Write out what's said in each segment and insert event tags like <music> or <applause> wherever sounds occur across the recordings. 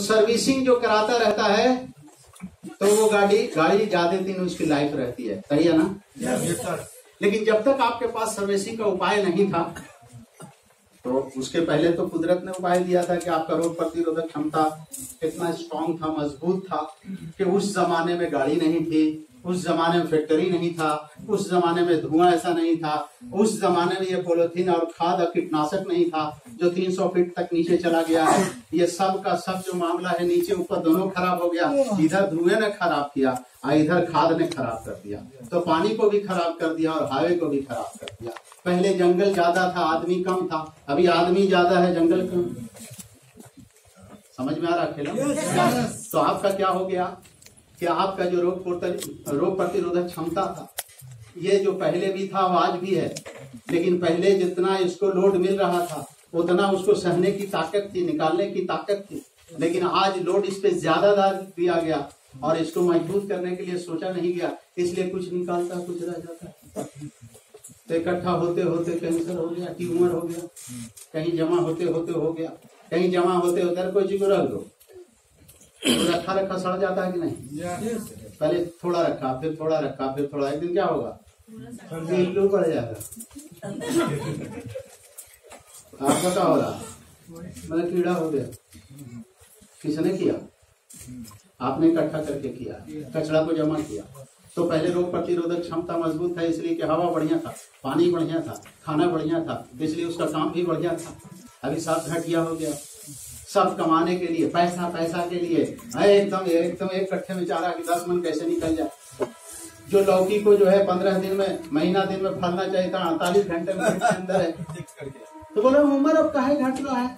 Servicing जो कराता रहता है तो वो गाड़ी गाड़ी ज़्यादा दिन उसकी लाइफ रहती है। सही है ना? लेकिन जब तक आपके पास सर्विसिंग का उपाय नहीं था तो उसके पहले तो कुदरत ने उपाय दिया था कि आपका रोग प्रतिरोधक क्षमता कितना स्ट्रांग था मज़बूत था कि उस जमाने में गाड़ी नहीं थी। उस जमाने में फैक्ट्री नहीं था उस जमाने में धुआँ ऐसा नहीं था उस जमाने में ये पोलोथीन और खाद और कीटनाशक नहीं था जो 300 फीट तक नीचे चला गया है। ये सब का सब जो मामला है नीचे ऊपर दोनों खराब हो गया। इधर धुएँ ने खराब किया और इधर खाद ने खराब कर दिया। तो पानी को भी खराब कर दिया और हवा को भी खराब कर दिया। पहले जंगल ज़्यादा था आदमी कम था अभी आदमी ज़्यादा है जंगल कम। समझ में आ रहा खेला? तो आपका क्या हो गया? कि आपका जो रोग रोग प्रतिरोधक क्षमता था, ये जो पहले भी था वो आज भी है। लेकिन पहले जितना इसको लोड मिल रहा था, उतना उसको सहने की ताकत थी, निकालने की ताकत थी। लेकिन आज लोड इस पे ज़्यादा दिया गया और इसको मज़बूत करने के लिए सोचा नहीं गया। इसलिए कुछ निकालता, कुछ रह जाता। तो इकट्ठा होते होते कैंसर हो गया, ट्यूमर हो गया, कहीं जमा होते होते हो गया, कहीं जमा होते होते कोई दो तो रखा रखा सड़ जाता है कि नहीं? पहले थोड़ा रखा फिर थोड़ा रखा फिर थोड़ा एक दिन क्या होगा? किलो बढ़ जाएगा। आपका क्या हो रहा मतलब कीड़ा हो गया। किसने किया? आपने इकट्ठा करके किया। कचरा को जमा किया। तो पहले रोग प्रतिरोधक क्षमता मज़बूत था इसलिए कि हवा बढ़िया था पानी बढ़िया था खाना बढ़िया था इसलिए उसका काम भी बढ़िया था। अभी साफ़ घटिया हो गया। सब कमाने के लिए पैसा पैसा के लिए। एकदम एकदम एक कट्ठे में चाह रहा कि दस मन कैसे निकल जाए? जो लौकी को जो है पंद्रह दिन में महीना दिन में फलना चाहिए था अड़तालीस घंटे में अंदर है। <laughs> तो बोले उम्र अब कहा घट रहा है?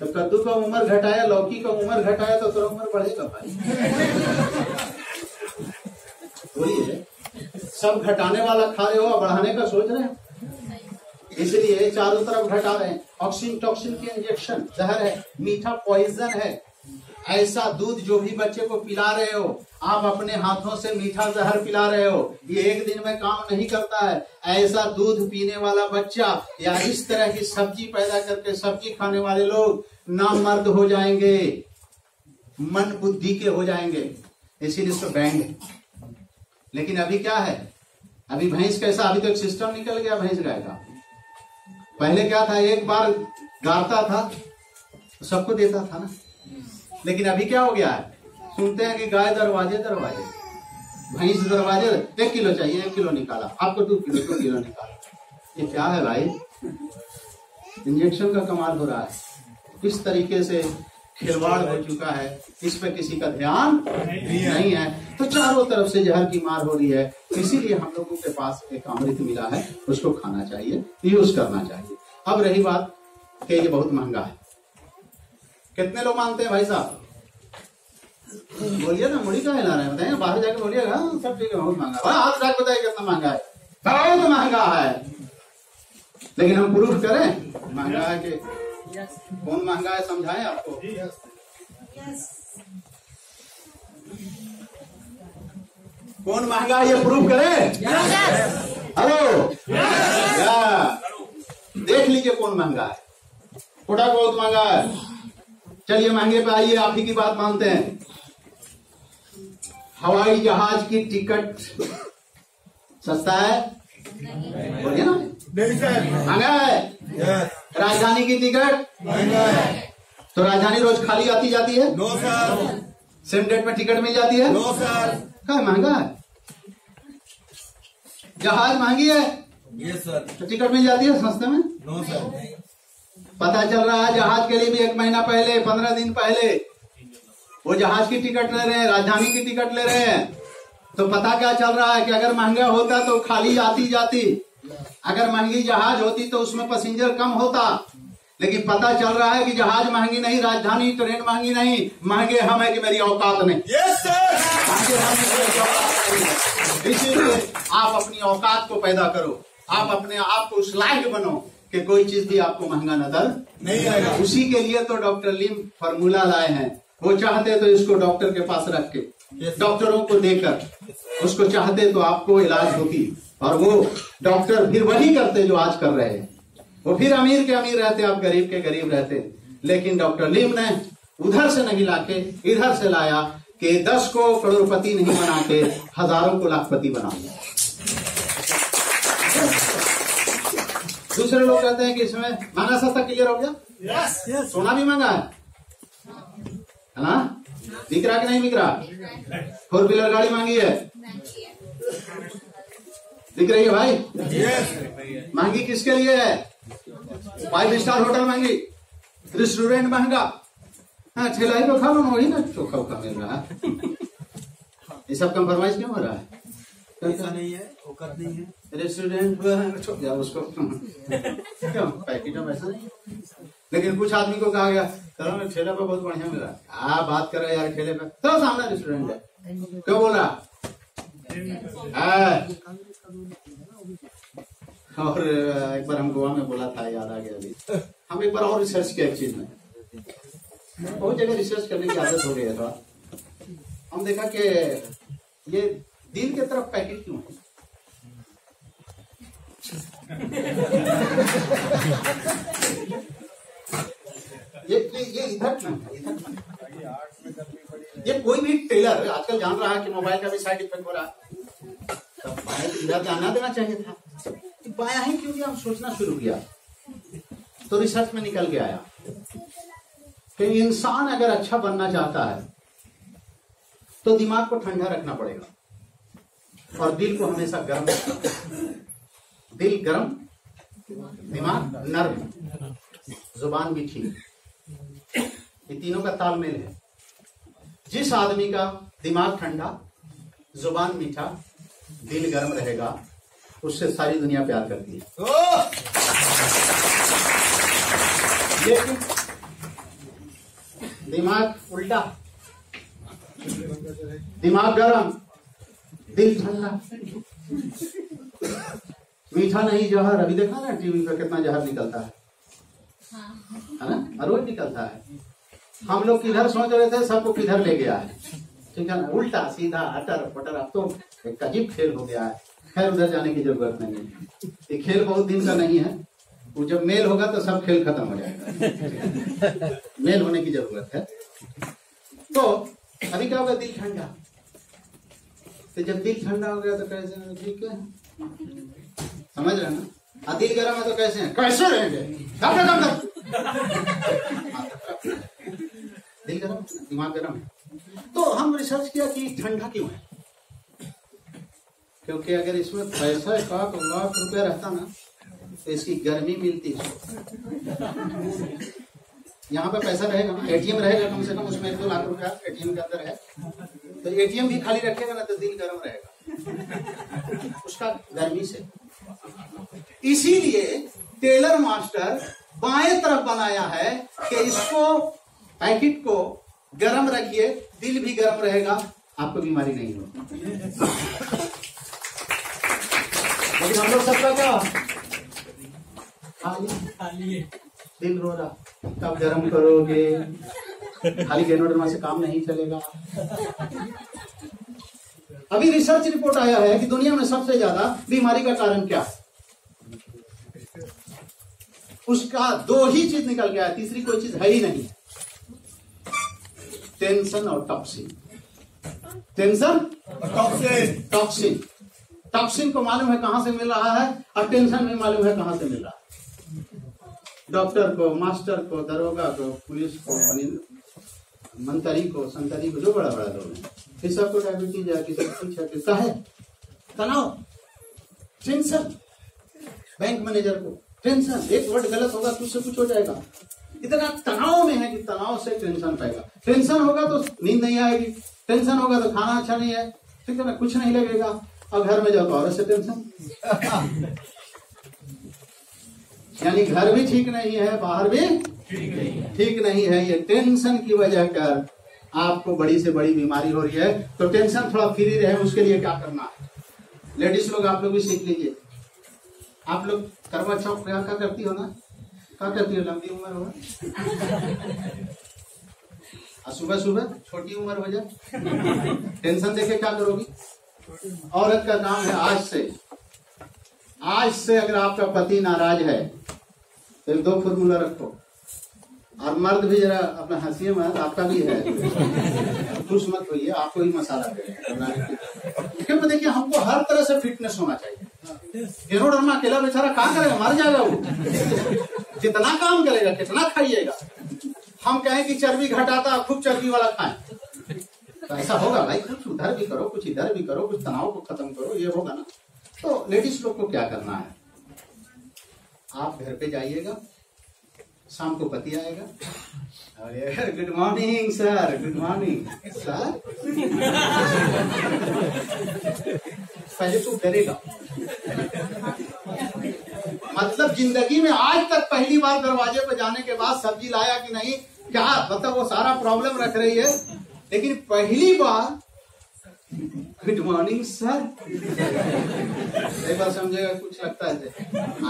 तो कद्दू का उम्र घटाया लौकी का उम्र घटाया तो तेरा उम्र बढ़ेगा भाई। <laughs> बोलिए सब घटाने वाला खा रहे हो बढ़ाने का सोच रहे हैं? इसलिए चारों तरफ़ घटा रहे हैं। ऑक्सीन टॉक्सिन के इंजेक्शन जहर है, मीठा पॉइजन है। ऐसा दूध जो भी बच्चे को पिला रहे हो, आप अपने हाथों से मीठा जहर पिला रहे हो, ये एक दिन में काम नहीं करता है। ऐसा दूध पीने वाला बच्चा या इस तरह की सब्ज़ी पैदा करके सब्ज़ी खाने वाले लोग नाम मर्द हो जाएँगे, मन बुद्धि के हो जाएँगे। इसीलिए इसको बैंड लेकिन अभी क्या है? अभी भैंस कैसा अभी तो एक सिस्टम निकल गया, भैंस गाय का। पहले क्या था, एक बार गाता था तो सबको देता था ना। लेकिन अभी क्या हो गया है? सुनते हैं कि गाय दरवाजे दरवाजे। भैंस दरवाजे एक किलो चाहिए, एक किलो निकाला। आपको दो किलो दो किलो निकाला। ये क्या है भाई? इंजेक्शन का कमाल हो रहा है। किस तरीके से खिलवाड़ हो चुका है। इस पर किसी का ध्यान नहीं नहीं है। तो चारों तरफ़ से जहर की मार हो रही है। इसीलिए हम लोगों के पास एक अमृत मिला है। उसको खाना चाहिए। यूज़ करना चाहिए। अब रही बात कि ये बहुत महँगा है। कितने लोग मानते हैं भाई साहब? बोलिए ना, मुड़ी का हिला रहे हैं। बताइए, बाहर जाके बोलिएगा सब ठीक है, बहुत महँगा है। हाथ बताइए कितना महँगा है। बहुत महँगा है। लेकिन हम प्रूफ करें? महँगा है कि कौन महँगा है समझाएँ आपको? कौन महँगा है ये प्रूफ करे? हेलो देख लीजिए कौन महँगा है। प्रोडक्ट बहुत महँगा है। चलिए महँगे पे आइए आप ही की बात मानते हैं। हवाई जहाज़ की टिकट सस्ता है? बोलिए ना। महँगा है राजधानी की टिकट? तो राजधानी रोज खाली आती जाती है? नो सर सेम डेट में टिकट मिल जाती है? नो सर क्या महँगा है? जहाज़ महँगी है? ये सर तो टिकट मिल जाती है सस्ते में? नो सर पता चल रहा है जहाज़ के लिए भी एक महीना पहले पंद्रह दिन पहले वो जहाज़ की टिकट ले रहे हैं राजधानी की टिकट ले रहे हैं। तो पता क्या चल रहा है कि अगर महँगा होता तो खाली आती जाती। अगर महँगी जहाज़ होती तो उसमें पैसेंजर कम होता। लेकिन पता चल रहा है कि जहाज़ महँगी नहीं राजधानी ट्रेन महँगी नहीं। महँगे हम है कि मेरी औकात नहीं। नहीं। इसीलिए आप अपनी औकात को पैदा करो। आप अपने आप को उस लायक बनो कि कोई चीज़ भी आपको महँगा नज़र नहीं आएगा। उसी के लिए तो डॉक्टर लिम फार्मूला लाए हैं। वो चाहते तो इसको डॉक्टर के पास रख के। Yes. डॉक्टरों को देकर उसको चाहते तो आपको इलाज होती। और वो डॉक्टर फिर वही करते जो आज कर रहे हैं। वो फिर अमीर के अमीर रहते आप गरीब के गरीब रहते। लेकिन डॉक्टर लिम ने उधर से नहीं लाके इधर से लाया कि दस को करोड़पति नहीं बना के हज़ारों को लाखपति बना दिया दूसरे लोग कहते हैं कि इसमें महँगा सस्ता क्लियर हो गया? सोना भी महँगा है? है ना? बिक रहा कि नहीं बिक रहा? फोर व्हीलर गाड़ी मांगी है? दिख रही है भाई? महँगी किसके लिए है? फाइव स्टार होटल महँगी रेस्टोरेंट महँगा। हाँ ठेला ही तो खा लो ना, वही ना चोखा उखा मिल रहा। है ये सब कंप्रोमाइज क्यों हो रहा है? पैसा नहीं है औकत नहीं है। रेस्टोरेंट छोड़ दिया उसको क्यों? <laughs> पैकेट में पैसा नहीं लेकिन कुछ आदमी को कहा गया, चलो ना ठेले पे बहुत बढ़िया मिला। है, बात कर रहे यार, ठेले पे तो सामने रेस्टोरेंट है। क्यों बोल? है। और, एक बार हम गोवा में बोला था, याद आ गया अभी। हम एक बार और रिसर्च किया एक चीज़ में। बहुत जगह रिसर्च करने की आदत हो गई है हम देखा कि ये दिल की तरफ़ पैकेट क्यों है ये ये ये इधर क्यों है इधर क्यों है? ये कोई भी टेलर आजकल जान रहा कि मोबाइल का भी साइड इफ़ेक्ट हो रहा तो तो इधर ध्यान ना देना चाहिए था। कि बाया ही क्यों हम सोचना शुरू किया। तो रिसर्च में निकल के आया। कि इंसान अगर अच्छा बनना चाहता है तो दिमाग को ठंडा रखना पड़ेगा। और दिल को हमेशा गर्म रखना दिल गर्म, दिमाग नर्म। ज़ुबान भी ठीक। ये तीनों का तालमेल है। जिस आदमी का दिमाग ठंडा ज़ुबान मीठा दिल गर्म रहेगा उससे सारी दुनिया प्यार करती है। लेकिन दिमाग उल्टा। दिमाग गर्म दिल ठंडा। मीठा नहीं जहर। अभी देखा ना टीवी पे कितना जहर निकलता है? है। ना? रोज निकलता है। हम लोग किधर सोच रहे थे, सबको किधर ले गया है। ठीक है ना? उल्टा, सीधा अटर पटर, अब तो एक अजीब खेल हो गया है। खैर, उधर जाने की ज़रूरत नहीं है। ये खेल बहुत दिन का नहीं है। वो जब मेल होगा तो सब खेल खत्म हो जाएगा। मेल होने की ज़रूरत है। तो अभी क्या होगा? दिल ठंडा। तो जब दिल ठंडा हो गया तो कैसे ठीक है। समझ रहे ना? आ दिल गर्म है तो कैसे हैं? कैसे रहेंगे? दिल गर्म है, दिमाग गर्म है। तो हम रिसर्च किया कि ठंडा क्यों है? क्योंकि अगर इसमें पैसा एक लाख लाख रुपया रहता ना तो इसकी गर्मी मिलती यहाँ पे पैसा रहेगा ना एटीएम रहेगा कम से कम उसमें एक दो लाख रुपया एटीएम के अंदर है। तो एटीएम भी खाली रखेगा ना तो दिल गर्म रहेगा। उसका गर्मी से। इसीलिए टेलर मास्टर बाएँ तरफ़ बनाया है कि इसको पैकेट को गर्म रखिए दिल भी गर्म रहेगा आपको बीमारी नहीं होगी। लेकिन हम लोग सबका क्या? खाली। दिल रो रहा। कब गर्म करोगे। खाली गेनोडर्मा से काम नहीं चलेगा। अभी रिसर्च रिपोर्ट आया है कि दुनिया में सबसे ज़्यादा बीमारी का कारण क्या है? उसका दो ही चीज़ निकल गया है तीसरी कोई चीज़ है ही नहीं। टेंशन और toxin tension toxin toxin toxin को मालूम है कहाँ से मिल रहा है? और टेंशन भी मालूम है कहाँ से मिल रहा है। डॉक्टर को मास्टर को दरोगा को पुलिस को मंत्री को संतरी को जो बड़ा बड़ा लोग हैं। किस सबको डायबिटीज़ है किसी को कुछ है किसका है? तनाव। टेंशन बैंक मैनेजर को। टेंशन एक वर्ड गलत होगा तो उससे कुछ हो जाएगा। इतना तनाव में है कि तनाव से टेंशन पाएगा टेंशन होगा तो नींद नहीं आएगी। टेंशन होगा तो खाना अच्छा नहीं है। ठीक है ना? कुछ नहीं लगेगा। और घर में जाओ तो से टेंशन। यानी घर भी ठीक नहीं है, बाहर भी ठीक नहीं है। ठीक नहीं है ये टेंशन की वजह कर आपको बड़ी से बड़ी बीमारी हो रही है। तो टेंशन थोड़ा फ्री रहे, उसके लिए क्या करना है? लेडीज़ लोग आप लोग भी सीख लीजिए। आप लोग करवा चौक क्या क्या करती हो ना? क्या करती हो लंबी उम्र हो? सुबह सुबह छोटी उम्र हो जाए। टेंशन देके क्या करोगी? औरत का काम है आज से। आज से अगर आपका पति नाराज़ है तो दो फॉर्मूला रखो। और मर्द भी जरा अपना हंसिए मत आपका भी है। खुश मत होइए आपको ही मसाला क्योंकि देखिए हमको हर तरह से फिटनेस होना चाहिए। हिरोडर्मा अकेला बेचारा कहाँ करेगा? मर जाएगा वो। कितना काम करेगा, कितना खाइएगा। हम कहें कि चर्बी घटाता, खूब चर्बी वाला खाएँ। तो ऐसा होगा भाई, कुछ उधर भी करो, कुछ इधर भी करो, कुछ तनाव को खत्म करो, ये होगा ना। तो लेडीज़ लोग को क्या करना है? आप घर पे जाइएगा, शाम को पति आएगा। अरे good morning sir good morning sir पहले तू डरेगा मतलब ज़िंदगी में आज तक पहली बार दरवाजे पर जाने के बाद सब्ज़ी लाया कि नहीं क्या? मतलब वो सारा प्रॉब्लम रख रही है। लेकिन पहली बार गुड मॉर्निंग सर एक बार समझेगा कुछ लगता है।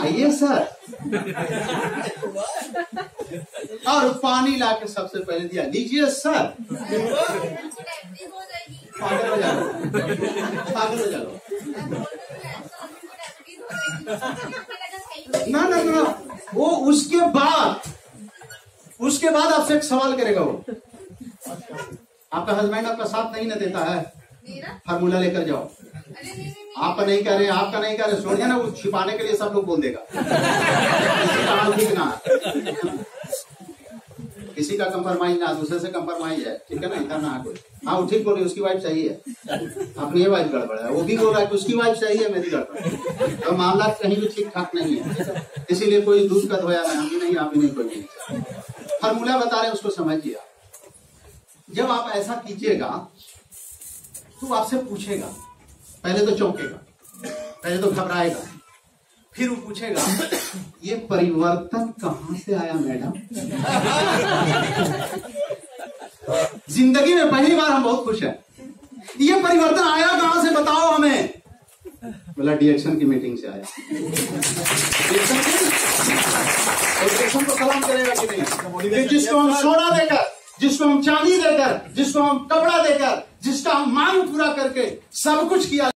आइए सर और पानी ला के सबसे पहले दिया लीजिए सर पागल हो जाओ। पागल हो जाओ। <laughs> <laughs> <laughs> ना ना ना वो उसके बाद उसके बाद आपसे एक सवाल करेगा वो। आपका हस्बैंड आपका साथ नहीं ना देता है। फार्मूला लेकर जाओ। आपका नहीं कह रहे आपका नहीं कह रहे सोनिया ना वो छिपाने के लिए सब लोग बोल देगा किसी का हाल ठीक ना है। किसी का कंप्रोमाइज ना, दूसरे से कंप्रोमाइज है, ठीक है ना इधर ना कोई। हाँ वो ठीक बोल रही उसकी वाइफ चाहिए अपनी ये वाइफ गड़बड़ है। वो भी बोल रहा है उसकी वाइफ चाहिए मेरी गड़बड़ है। तो मामला कहीं भी ठीक ठाक नहीं है। इसीलिए कोई दूध का धोया है, हम भी नहीं, आप भी नहीं, कोई नहीं। फार्मूला बता रहे उसको समझिए। जब आप ऐसा कीजिएगा तो आपसे पूछेगा। पहले तो चौंकेगा। पहले तो घबराएगा। फिर वो पूछेगा, <coughs> ये परिवर्तन कहाँ से आया मैडम? ज़िंदगी में पहली बार हम बहुत खुश हैं। ये परिवर्तन आया कहाँ से बताओ हमें। बोला डिएक्शन की मीटिंग से आया। डिएक्शन को? सलाम करेगा कि नहीं? जिसको हम सोना देकर, जिसको हम चांदी देकर, जिसको हम कपड़ा देकर, जिसका हम मांग पूरा करके सब कुछ किया।